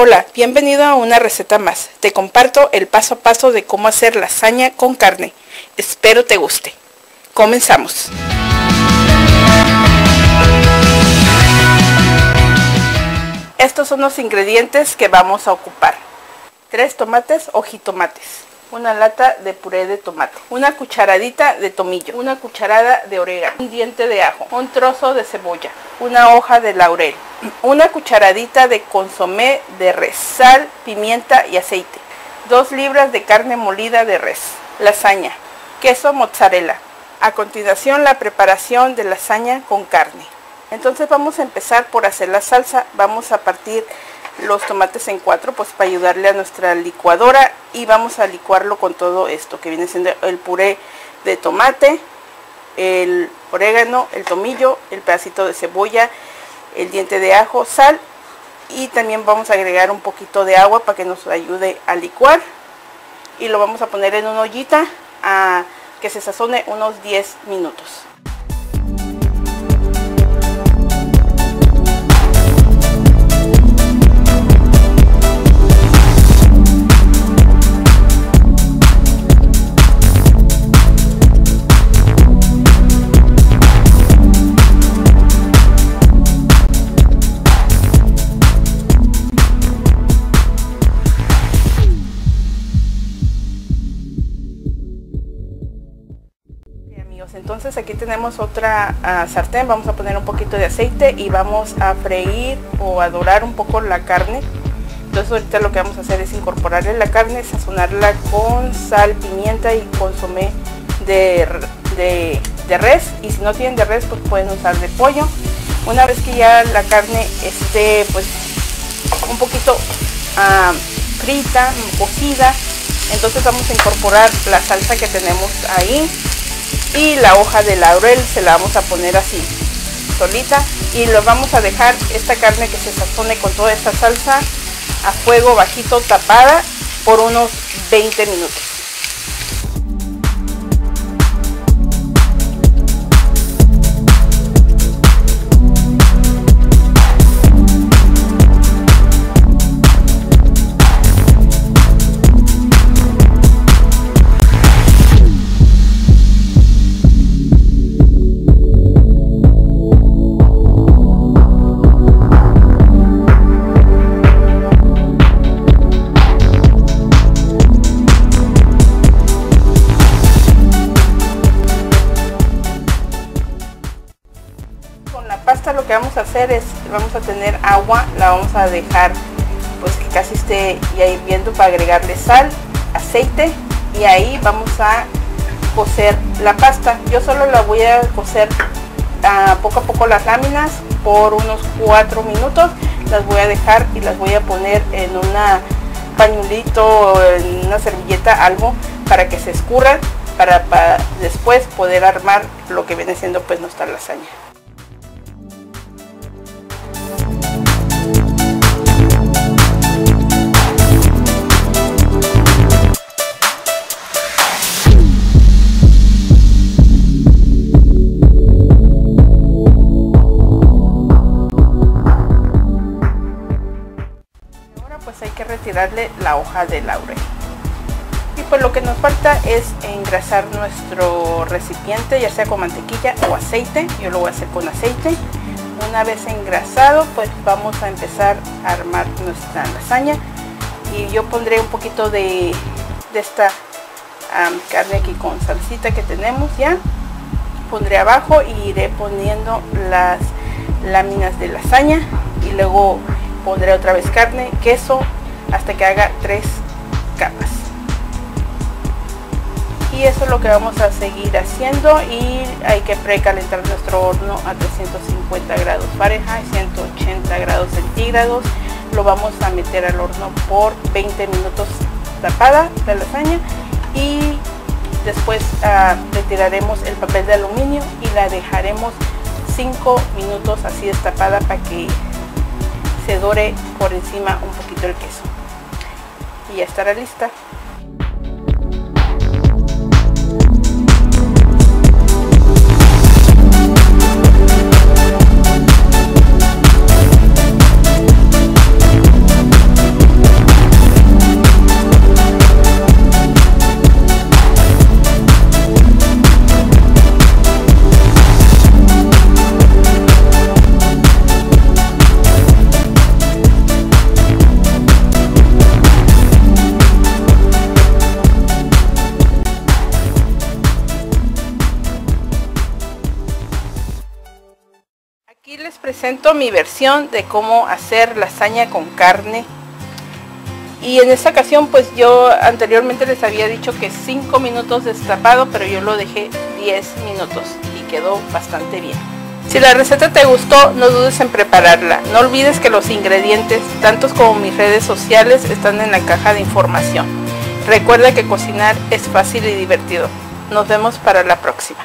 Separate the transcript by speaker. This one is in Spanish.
Speaker 1: Hola, bienvenido a una receta más. Te comparto el paso a paso de cómo hacer lasaña con carne. Espero te guste. Comenzamos. Estos son los ingredientes que vamos a ocupar. Tres tomates o jitomates. Una lata de puré de tomate. Una cucharadita de tomillo. Una cucharada de orégano. Un diente de ajo. Un trozo de cebolla. Una hoja de laurel. Una cucharadita de consomé de res. Sal, pimienta y aceite. Dos libras de carne molida de res. Lasaña. Queso mozzarella. A continuación la preparación de lasaña con carne. Entonces vamos a empezar por hacer la salsa. Vamos a partir los tomates en cuatro pues para ayudarle a nuestra licuadora. Y vamos a licuarlo con todo esto que viene siendo el puré de tomate, el orégano, el tomillo, el pedacito de cebolla, el diente de ajo, sal. Y también vamos a agregar un poquito de agua para que nos ayude a licuar. Y lo vamos a poner en una ollita a que se sazone unos 10 minutos. Entonces aquí tenemos otra ah, sartén. Vamos a poner un poquito de aceite y vamos a freír o a dorar un poco la carne. Entonces ahorita lo que vamos a hacer es incorporarle la carne sazonarla con sal pimienta y consomé de, de, res. Y si no tienen de res pues pueden usar de pollo. Una vez que ya la carne esté pues un poquito ah, frita cocida entonces vamos a incorporar la salsa que tenemos ahí y la hoja de laurel se la vamos a poner así solita y lo vamos a dejar esta carne que se sazone con toda esta salsa a fuego bajito tapada por unos 20 minutos lo que vamos a hacer es, vamos a tener agua, la vamos a dejar pues que casi esté ya hirviendo para agregarle sal, aceite y ahí vamos a cocer la pasta. Yo solo la voy a cocer a poco a poco las láminas por unos 4 minutos. Las voy a dejar y las voy a poner en una pañuelito, en una servilleta, algo para que se escurran para, para después poder armar lo que viene siendo pues nuestra lasaña. La hoja de laurel. Y pues lo que nos falta es engrasar nuestro recipiente, ya sea con mantequilla o aceite. Yo lo voy a hacer con aceite. Una vez engrasado, pues vamos a empezar a armar nuestra lasaña. Y yo pondré un poquito de, de esta carne aquí con salsita que tenemos ya. Pondré abajo y iré poniendo las láminas de lasaña. Y luego pondré otra vez carne, queso hasta que haga tres capas. Y eso es lo que vamos a seguir haciendo y hay que precalentar nuestro horno a 350 grados Fahrenheit 180 grados centígrados. Lo vamos a meter al horno por 20 minutos tapada la lasaña y después retiraremos el papel de aluminio y la dejaremos 5 minutos así destapada para que se dore por encima un poquito el queso y ya estará lista. Presento mi versión de cómo hacer lasaña con carne. Y en esta ocasión pues yo anteriormente les había dicho que 5 minutos destapado pero yo lo dejé 10 minutos y quedó bastante bien. Si la receta te gustó no dudes en prepararla. No olvides que los ingredientes tantos como mis redes sociales están en la caja de información. Recuerda que cocinar es fácil y divertido. Nos vemos para la próxima